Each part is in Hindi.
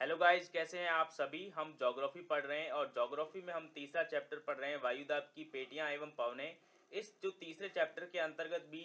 हेलो गाइस कैसे हैं आप सभी? हम ज्योग्राफी पढ़ रहे हैं और ज्योग्राफी में हम तीसरा चैप्टर पढ़ रहे हैं, वायुदाब की पेटियाँ एवं पवने। इस जो तीसरे चैप्टर के अंतर्गत भी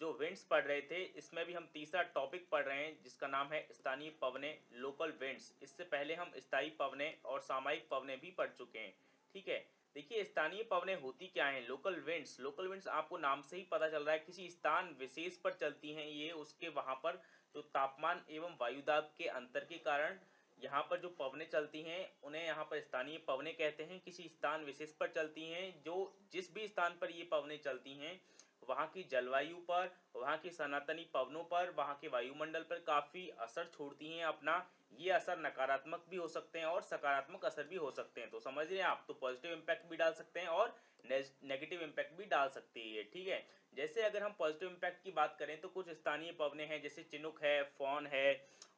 जो विंड्स पढ़ रहे थे, इसमें भी हम तीसरा टॉपिक पढ़ रहे हैं, जिसका नाम है स्थानीय पवने लोकल विंड्स इससे पहले हम स्थायी पवने और सामयिक पवने भी पढ़ चुके हैं, ठीक है? देखिए, स्थानीय पवने होती क्या हैं? लोकल विंड्स लोकल विंड्स आपको नाम से ही पता चल रहा है, किसी स्थान विशेष पर चलती हैं ये, उसके वहाँ पर जो तापमान एवं वायुदाब के अंतर के कारण यहाँ पर जो पवने चलती हैं, उन्हें यहाँ पर स्थानीय पवने कहते हैं। किसी स्थान विशेष पर चलती हैं, जो जिस भी स्थान पर ये पवने चलती हैं, वहाँ की जलवायु पर, वहाँ की सनातनी पवनों पर, वहाँ के वायुमंडल पर काफ़ी असर छोड़ती हैं अपना। ये असर नकारात्मक भी हो सकते हैं और सकारात्मक असर भी हो सकते हैं। तो समझ रहे हैं आप? तो पॉजिटिव इम्पैक्ट भी डाल सकते हैं और नेगेटिव इम्पैक्ट भी डाल सकती है ठीक है? जैसे अगर हम पॉजिटिव इम्पैक्ट की बात करें तो कुछ स्थानीय पवने हैं, जैसे चिनुक है, फॉन है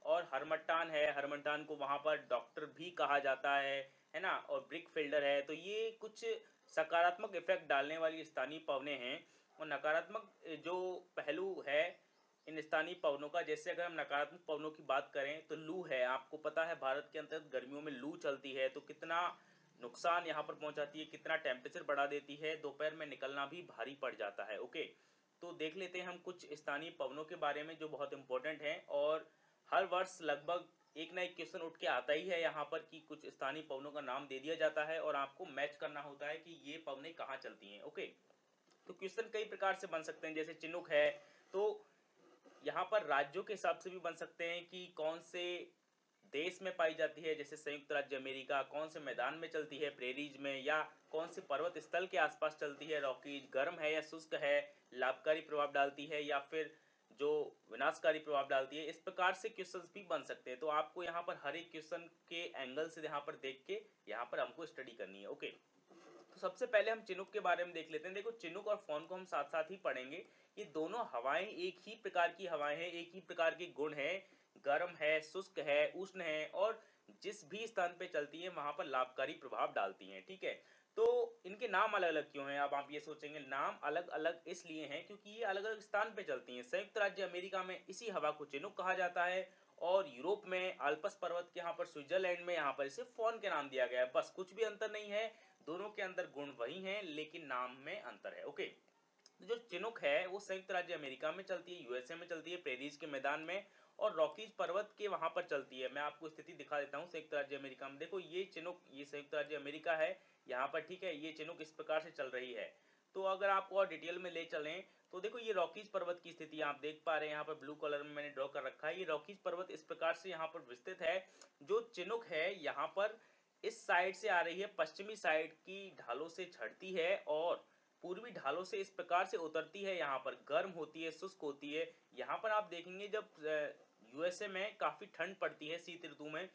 और हरमट्टान है, हरमट्टान को वहाँ पर डॉक्टर भी कहा जाता है है ना? और ब्रिक फिल्डर है तो ये कुछ सकारात्मक इफ़ेक्ट डालने वाली स्थानीय पवने हैं। और नकारात्मक जो पहलू है इन स्थानीय पवनों का, जैसे अगर हम नकारात्मक पवनों की बात करें तो लू है। आपको पता है, भारत के अंतर्गत गर्मियों में लू चलती है तो कितना नुकसान यहाँ पर पहुंचाती है, कितना टेम्परेचर बढ़ा देती है, दोपहर में निकलना भी भारी पड़ जाता है ओके तो देख लेते हैं हम कुछ स्थानीय पवनों के बारे में जो बहुत इंपॉर्टेंट हैं, और हर वर्ष लगभग एक ना एक क्वेश्चन उठ के आता ही है यहाँ पर कि कुछ स्थानीय पवनों का नाम दे दिया जाता है और आपको मैच करना होता है कि ये पवने कहाँ चलती हैं ओके तो क्वेश्चन कई प्रकार से बन सकते हैं, जैसे चिनुक है तो यहाँ पर राज्यों के हिसाब से भी बन सकते हैं कि कौन से देश में पाई जाती है, जैसे संयुक्त राज्य अमेरिका, कौन से मैदान में चलती है प्रेरीज में, या कौन से पर्वत स्थल के आसपास चलती है रॉकीज गर्म है या शुष्क है, लाभकारी प्रभाव डालती है, या फिर जो विनाशकारी प्रभाव डालती है, इस प्रकार से क्वेश्चंस भी बन सकते हैं। तो आपको यहाँ पर हर एक क्वेश्चन के एंगल से यहाँ पर देख के यहाँ पर हमको स्टडी करनी है, ओके? तो सबसे पहले हम चिनुक के बारे में देख लेते हैं। देखो, चिनुक और फ़ोन को हम साथ साथ ही पढ़ेंगे। ये दोनों हवाएँ एक ही प्रकार की हवाएँ हैं, एक ही प्रकार के गुण हैं। गर्म है, शुष्क है, उष्ण है और जिस भी स्थान पे चलती है, वहाँ पर लाभकारी प्रभाव डालती हैं, ठीक है? तो इनके नाम अलग अलग क्यों हैं? अब आप ये सोचेंगे, नाम अलग अलग इसलिए हैं क्योंकि ये अलग अलग स्थान पे चलती हैं। संयुक्त राज्य अमेरिका में इसी हवा को चिनुक कहा जाता है और यूरोप में, आल्पस पर्वत के यहाँ पर, स्विट्जरलैंड में यहाँ पर इसे फ़ोन के नाम दिया गया है। बस कुछ भी अंतर नहीं है, दोनों के अंदर गुण वही हैं, लेकिन नाम में अंतर है। ओके? तो जो चिनुक है, वो संयुक्त राज्य अमेरिका में चलती है, यूएसए में चलती है, पेरिस के मैदान में और रॉकीज पर्वत के वहाँ पर चलती है। मैं आपको स्थिति दिखा देता हूँ संयुक्त राज्य अमेरिका में। देखो, ये चिनुक ये संयुक्त राज्य अमेरिका है यहाँ पर ठीक है, ये चिनुक इस प्रकार से चल रही है? तो अगर आपको और डिटेल में ले चलें तो देखो ये रॉकीज पर्वत की स्थिति आप देख पा रहे हैं। यहाँ पर ब्लू कलर में मैंने ड्रॉ कर रखा है। ये रॉकीज पर्वत इस प्रकार से यहाँ पर विस्तृत है। जो चिनुक है, यहाँ पर इस साइड से आ रही है, पश्चिमी साइड की ढालों से छड़ती है और पूर्वी ढालों से इस प्रकार से उतरती है। यहाँ पर गर्म होती है, शुष्क होती है। यहाँ पर आप देखेंगे जब यूएसए में काफ़ी ठंड पड़ती है शीत ऋतु में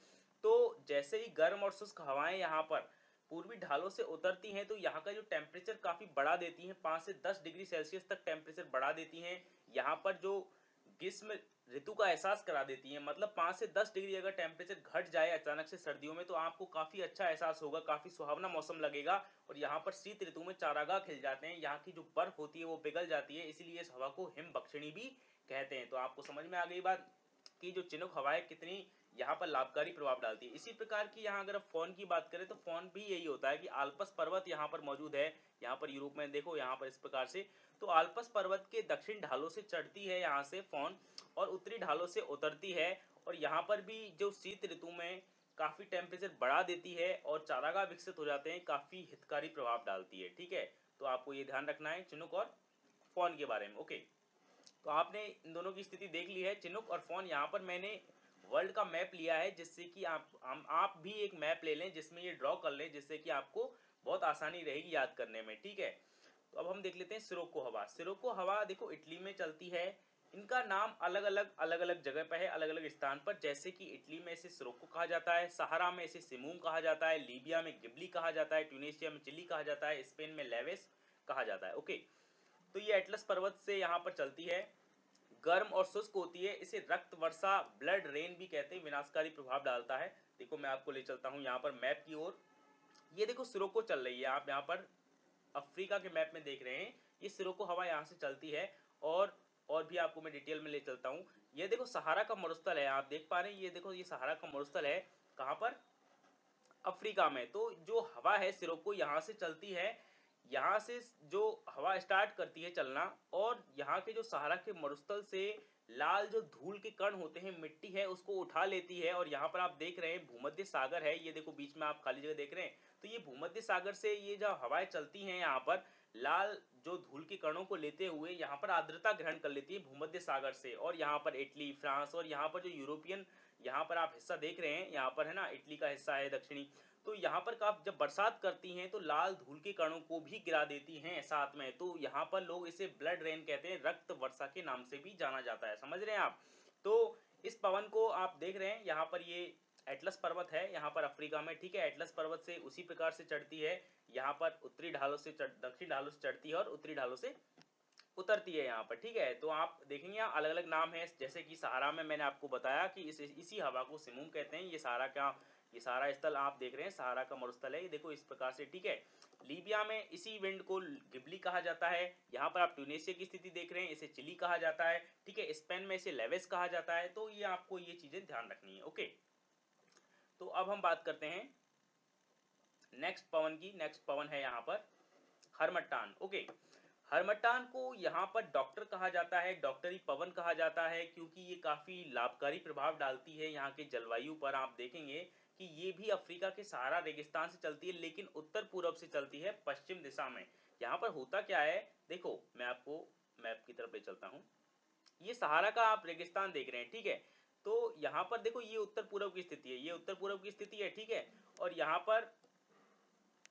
तो जैसे ही गर्म और शुष्क हवाएँ यहाँ पर पूर्वी ढालों से उतरती हैं तो यहाँ का जो टेम्परेचर काफ़ी बढ़ा देती हैं, पाँच से दस डिग्री सेल्सियस तक टेम्परेचर बढ़ा देती हैं। यहाँ पर जो ग्रीष्म ऋतु का एहसास करा देती हैं मतलब पाँच से दस डिग्री अगर टेम्परेचर घट जाए अचानक से सर्दियों में तो आपको काफ़ी अच्छा एहसास होगा, काफ़ी सुहावना मौसम लगेगा और यहाँ पर शीत ऋतु में चारागाह खिल जाते हैं। यहाँ की जो बर्फ़ होती है, वो पिघल जाती है, इसीलिए इस हवा को हिम भी कहते हैं। तो आपको समझ में आ गई बात कि जो चिनुक हवाएँ कितनी यहाँ पर लाभकारी प्रभाव डालती है। इसी प्रकार की यहाँ अगर फ़ोन की बात करें तो फ़ोन भी यही होता है कि आल्पस पर्वत यहाँ पर मौजूद है। यहाँ पर यूरोप में देखो, यहाँ पर इस प्रकार से। तो आल्पस पर्वत के दक्षिण ढालों से चढ़ती है यहाँ से फ़ोन और उत्तरी ढालों से उतरती है। और यहाँ पर भी जो शीत ऋतु में काफ़ी टेम्परेचर बढ़ा देती है और चारागाह विकसित हो जाते हैं, काफ़ी हितकारी प्रभाव डालती है। ठीक है? तो आपको ये ध्यान रखना है चिनुक और फ़ोन के बारे में। ओके? तो आपने इन दोनों की स्थिति देख ली है। चिनुक और फ़ोन, यहाँ पर मैंने वर्ल्ड का मैप लिया है जिससे कि आप, हम, आप भी एक मैप ले लें जिसमें ये ड्रॉ कर लें जिससे कि आपको बहुत आसानी रहेगी याद करने में, ठीक है? तो अब हम देख लेते हैं सिरोको हवा। सिरोको हवा देखो इटली में चलती है। इनका नाम अलग अलग अलग अलग जगह पर है अलग अलग स्थान पर। जैसे कि इटली में इसे सिरोको कहा जाता है, सहारा में इसे सिमूम कहा जाता है, लीबिया में गिबली कहा जाता है, ट्यूनेशिया में चिली कहा जाता है, स्पेन में लेवेस कहा जाता है, ओके? तो ये एटलस पर्वत से यहाँ पर चलती है। गर्म और शुष्क होती है, इसे रक्त वर्षा ब्लड रेन भी कहते हैं, विनाशकारी प्रभाव डालता है। देखो, मैं आपको ले चलता हूँ यहाँ पर मैप की ओर। ये देखो, सिरोको चल रही है। आप यहाँ पर अफ्रीका के मैप में देख रहे हैं। ये सिरोको हवा यहाँ से चलती है और और भी आपको मैं डिटेल में ले चलता हूँ। ये देखो, सहारा का मरुस्थल है। आप देख पा रहे हैं, ये देखो, ये सहारा का मरुस्थल है कहाँ पर? अफ्रीका में। तो जो हवा है सिरोको यहाँ से चलती है। यहाँ से जो हवा स्टार्ट करती है चलना और यहाँ के जो सहारा के मरुस्थल से लाल जो धूल के कण होते हैं, मिट्टी है, उसको उठा लेती है और यहाँ पर आप देख रहे हैं भूमध्य सागर है। ये देखो बीच में आप खाली जगह देख रहे हैं। तो ये भूमध्य सागर से ये जो हवाएँ चलती हैं यहाँ पर, लाल जो धूल के कणों को लेते हुए यहाँ पर आर्द्रता ग्रहण कर लेती है भूमध्य सागर से। और यहाँ पर इटली, फ्रांस और यहाँ पर जो यूरोपियन यहाँ पर आप हिस्सा देख रहे हैं, यहाँ पर है ना, इटली का हिस्सा है, दक्षिणी। तो यहाँ पर आप जब बरसात करती हैं तो लाल धूल के कणों को भी गिरा देती हैं साथ में। तो यहाँ पर लोग इसे ब्लड रेन कहते हैं, रक्त वर्षा के नाम से भी जाना जाता है। समझ रहे हैं आप? तो इस पवन को आप देख रहे हैं, यहाँ पर ये एटलस पर्वत है, यहाँ पर अफ्रीका में, ठीक है? एटलस पर्वत से उसी प्रकार से चढ़ती है। यहाँ पर उत्तरी ढालों से दक्षिण ढालों से चढ़ती है और उत्तरी ढालों से उतरती है यहाँ पर, ठीक है? तो आप देखेंगे, यहाँ अलग अलग नाम है। जैसे कि सहारा में मैंने आपको बताया कि इस, इसी हवा को सिमुम कहते हैं। ये सहारा का ये सहारा स्थल आप देख रहे हैं सहारा का मरुस्थल है। ये देखो इस प्रकार से, ठीक है? लीबिया में इसी विंड को गिबली कहा जाता है। यहाँ पर आप ट्यूनेशिया की स्थिति देख रहे हैं, इसे चिली कहा जाता है, ठीक है? स्पेन में इसे लेवेस कहा जाता है। तो ये आपको ये चीज़ें ध्यान रखनी है, ओके? तो अब हम बात करते हैं नेक्स्ट पवन की। नेक्स्ट पवन है यहाँ पर हरमट्टान, ओके? हरमट्टान को यहाँ पर डॉक्टर कहा जाता है, डॉक्टरी पवन कहा जाता है, क्योंकि ये काफ़ी लाभकारी प्रभाव डालती है यहाँ के जलवायु पर। आप देखेंगे कि ये भी अफ्रीका के सहारा रेगिस्तान से चलती है, लेकिन उत्तर पूर्व से चलती है, पश्चिम दिशा में। यहाँ पर होता क्या है? देखो, मैं आपको मैप की तरफ़ ले चलता हूँ। ये सहारा का आप रेगिस्तान देख रहे हैं, ठीक है? तो यहाँ पर देखो, ये उत्तर पूर्व की स्थिति है, ये उत्तर पूर्व की स्थिति है, ठीक है? और यहाँ पर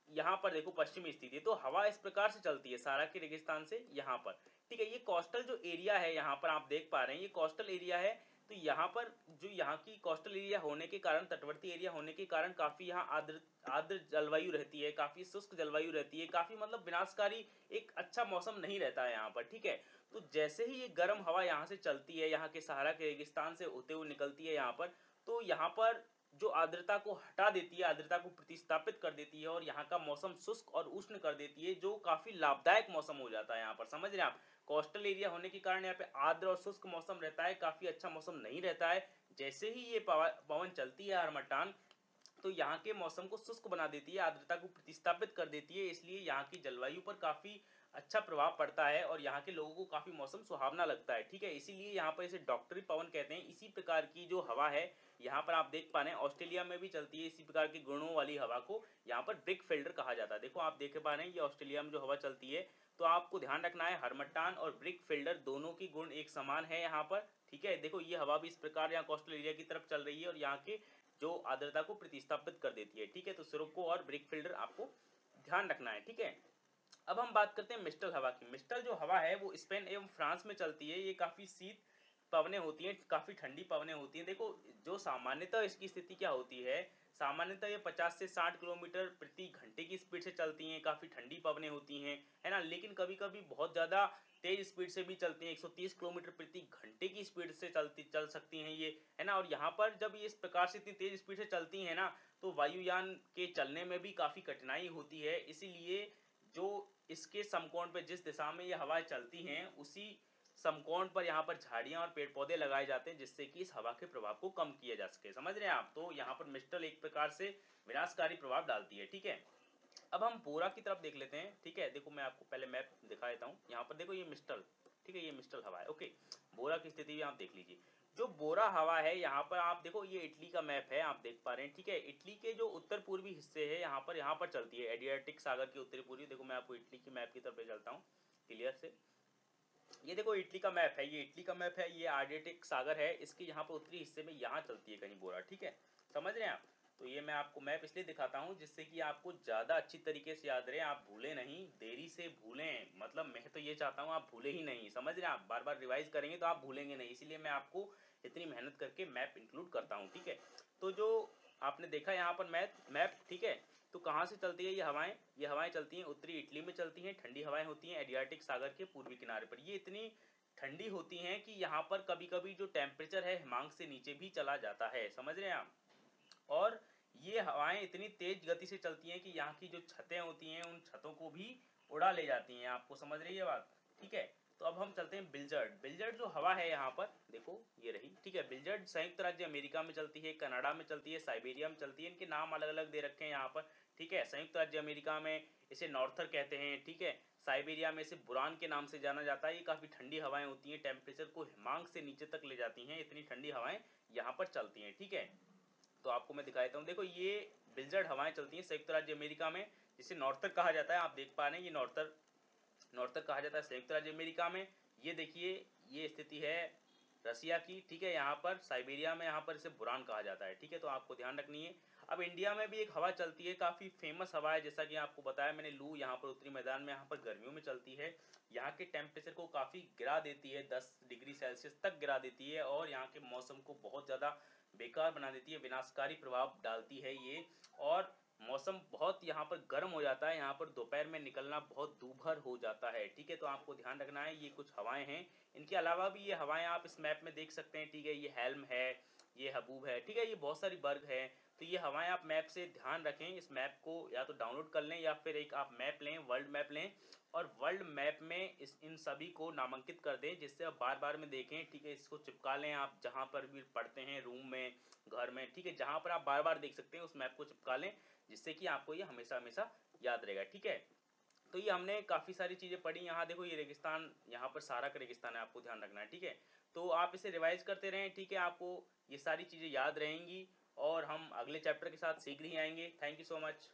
यहाँ पर देखो, पश्चिमी स्थिति तो हवा इस प्रकार से चलती है सारा के रेगिस्तान से यहाँ पर, ठीक है? ये कोस्टल जो एरिया है, यहाँ पर आप देख पा रहे हैं, ये कोस्टल एरिया है तो यहाँ पर जो यहाँ की कोस्टल एरिया होने के कारण, तटवर्ती एरिया होने के कारण काफ़ी यहाँ आर्द्र आर्द्र जलवायु रहती है, काफ़ी शुष्क जलवायु रहती है, काफ़ी मतलब विनाशकारी एक अच्छा मौसम नहीं रहता है यहाँ पर, ठीक है? तो जैसे ही ये गर्म हवा यहाँ से चलती है, यहाँ के सहारा के रेगिस्तान से होते हुए निकलती है यहाँ पर तो यहाँ पर जो आर्द्रता को हटा देती है, आर्द्रता को प्रतिस्थापित कर देती है और यहाँ का मौसम शुष्क और उष्ण कर देती है, जो काफ़ी लाभदायक मौसम हो जाता है यहाँ पर। समझ रहे हैं आप? कोस्टल एरिया होने के कारण यहाँ पे आर्द्र और शुष्क मौसम रहता है, काफ़ी अच्छा मौसम नहीं रहता है। जैसे ही ये पवन चलती है हरमटान तो यहाँ के मौसम को शुष्क बना देती है, आर्द्रता को प्रतिस्थापित कर देती है, इसलिए यहाँ की जलवायु पर काफ़ी अच्छा प्रभाव पड़ता है और यहाँ के लोगों को काफ़ी मौसम सुहावना लगता है, ठीक है? इसीलिए यहाँ पर इसे डॉक्टरी पवन कहते हैं। इसी प्रकार की जो हवा है, यहाँ पर आप देख पा रहे हैं, ऑस्ट्रेलिया में भी चलती है इसी प्रकार की गुणों वाली हवा को यहाँ पर ब्रिक फिल्डर कहा जाता है। देखो, आप देख पा रहे हैं, ये ऑस्ट्रेलिया में जो हवा चलती है तो आपको ध्यान रखना है, हरमट्टान और ब्रिक फिल्डर दोनों की गुण एक समान है यहाँ पर, ठीक है? देखो, ये हवा भी इस प्रकार यहाँ कोस्टल एरिया की तरफ़ चल रही है और यहाँ के जो आर्द्रता को प्रतिस्थापित कर देती है, ठीक है? तो सिरोको और ब्रिक फिल्डर आपको ध्यान रखना है, ठीक है? अब हम बात करते हैं मिस्टल हवा की। मिस्टल जो हवा है, वो स्पेन एवं फ्रांस में चलती है। ये काफ़ी शीत पवने होती हैं, काफ़ी ठंडी पवने होती हैं। देखो, जो सामान्यतः इसकी स्थिति क्या होती है, सामान्यतः ये 50 से 60 किलोमीटर प्रति घंटे की स्पीड से चलती हैं, काफ़ी ठंडी पवने होती हैं, है ना? लेकिन कभी कभी बहुत ज़्यादा तेज स्पीड से भी चलती हैं 130 किलोमीटर प्रति घंटे की स्पीड से चलती, चल सकती हैं ये, है ना? और यहाँ पर जब ये इस प्रकार से इतनी तेज स्पीड से चलती हैं ना तो वायुयान के चलने में भी काफ़ी कठिनाई होती है। इसीलिए जो इसके समकोण पे जिस दिशा में ये हवाएँ चलती हैं, उसी समकोण पर यहाँ पर झाड़ियाँ और पेड़ पौधे लगाए जाते हैं, जिससे कि इस हवा के प्रभाव को कम किया जा सके। समझ रहे हैं आप? तो यहाँ पर मिस्टल एक प्रकार से विनाशकारी प्रभाव डालती है, ठीक है? अब हम बोरा की तरफ़ देख लेते हैं, ठीक है? देखो मैं आपको पहले मैप दिखा देता हूँ। यहाँ पर देखो ये मिस्टल ठीक है? ये मिस्टल हवा है, ओके? बोरा की स्थिति भी आप देख लीजिए। जो बोरा हवा है, यहाँ पर आप देखो, ये इटली का मैप है, आप देख पा रहे हैं, ठीक है? इटली के जो उत्तर पूर्वी हिस्से है, यहाँ पर यहाँ पर चलती है, एडियाटिक सागर की उत्तरी पूर्वी देखो, मैं आपको इटली की मैप की तरफ़ चलता हूँ, क्लियर से। ये देखो, इटली का मैप है, ये इटली का मैप है, ये आर्डियटिक सागर है, इसके यहाँ पर उत्तरी हिस्से में यहाँ चलती है कहीं बोरा, ठीक है? समझ रहे हैं आप? तो ये मैं आपको मैप इसलिए दिखाता हूँ जिससे कि आपको ज़्यादा अच्छी तरीके से याद रहे। आप भूले नहीं, देरी से भूलें। मतलब मैं तो ये चाहता हूँ आप भूले ही नहीं, समझ रहे हैं? आप बार बार रिवाइज करेंगे तो आप भूलेंगे नहीं, इसीलिए मैं आपको इतनी मेहनत करके मैप इंक्लूड करता हूँ, ठीक है? तो जो आपने देखा यहाँ पर मैप मैप, ठीक है? तो कहाँ से चलती है ये हवाएँ? ये हवाएँ चलती हैं उत्तरी इटली में चलती हैं, ठंडी हवाएँ होती हैं एडियाटिक सागर के पूर्वी किनारे पर। ये इतनी ठंडी होती हैं कि यहाँ पर कभी कभी जो टेम्परेचर है, हिमांक से नीचे भी चला जाता है, समझ रहे हैं आप? और ये हवाएँ इतनी तेज गति से चलती हैं कि यहाँ की जो छतें होती हैं, उन छतों को भी उड़ा ले जाती हैं। आपको समझ रही है बात? ठीक है? तो अब हम चलते हैं बिल्जर्ड। बिल्जर्ड जो हवा है यहाँ पर, देखो, ये रही। ठीक है? बिल्जर्ड संयुक्त राज्य अमेरिका में चलती है, कनाडा में चलती है, साइबेरिया में चलती है। इनके नाम अलग अलग दे रखे हैं यहाँ पर। ठीक है? संयुक्त राज्य अमेरिका में इसे नॉर्थर कहते हैं। ठीक है? साइबेरिया में इसे बुरान के नाम से जाना जाता है। ये काफ़ी ठंडी हवाएँ होती हैं। टेम्परेचर को हिमांग से नीचे तक ले जाती हैं। इतनी ठंडी हवाएँ यहाँ पर चलती हैं। ठीक है? तो आपको मैं दिखा देता हूँ। देखो, ये बिल्जर्ड हवाएँ चलती हैं संयुक्त राज्य अमेरिका में, जिसे नॉर्थर कहा जाता है। आप देख पा रहे हैं, ये नॉर्थर नॉर्थर कहा जाता है संयुक्त राज्य अमेरिका में। ये देखिए, ये स्थिति है रसिया की, ठीक है, यहाँ पर, साइबेरिया में, यहाँ पर इसे बुरान कहा जाता है, ठीक है तो आपको ध्यान रखनी है। अब इंडिया में भी एक हवा चलती है, काफ़ी फ़ेमस हवा है, जैसा कि आपको बताया मैंने, लू यहाँ पर उत्तरी मैदान में, यहाँ पर गर्मियों में चलती है। यहाँ के टेम्परेचर को काफ़ी गिरा देती है, दस डिग्री सेल्सियस तक गिरा देती है, और यहाँ के मौसम को बहुत ज़्यादा बेकार बना देती है, विनाशकारी प्रभाव डालती है ये। और मौसम बहुत यहाँ पर गर्म हो जाता है, यहाँ पर दोपहर में निकलना बहुत दूभर हो जाता है, ठीक है? तो आपको ध्यान रखना है, ये कुछ हवाएँ हैं। इनके अलावा भी ये हवाएँ आप इस मैप में देख सकते हैं, ठीक है? ये हेल्म है, ये हबूब है, ठीक है? ये बहुत सारी बर्ग है तो ये हवाएँ आप मैप से ध्यान रखें, इस मैप को या तो डाउनलोड कर लें या फिर एक आप मैप लें, वर्ल्ड मैप लें और वर्ल्ड मैप में इस, इन सभी को नामांकित कर दें जिससे आप बार बार में देखें, ठीक है, इसको चिपका लें आप जहाँ पर भी पढ़ते हैं, रूम में, घर में, ठीक है, जहाँ पर आप बार बार देख सकते हैं, उस मैप को चिपका लें जिससे कि आपको ये हमेशा हमेशा याद रहेगा, ठीक है। तो ये हमने काफ़ी सारी चीज़ें पढ़ी, यहाँ देखो ये रेगिस्तान, यहाँ पर सारा का रेगिस्तान है, आपको ध्यान रखना है, ठीक है। तो आप इसे रिवाइज करते रहें, ठीक है, आपको ये सारी चीज़ें याद रहेंगी और हम अगले चैप्टर के साथ शीघ्र ही आएँगे। Thank you so much